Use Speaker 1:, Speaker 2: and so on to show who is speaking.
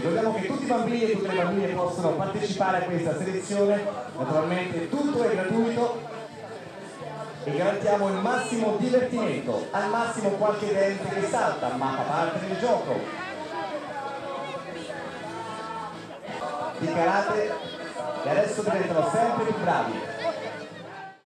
Speaker 1: Ricordiamo che tutti i bambini e tutte le bambine possono partecipare a questa selezione, naturalmente tutto è gratuito e garantiamo il massimo divertimento, al massimo qualche dente che salta, ma fa parte del gioco. Di karate e adesso diventano sempre più bravi.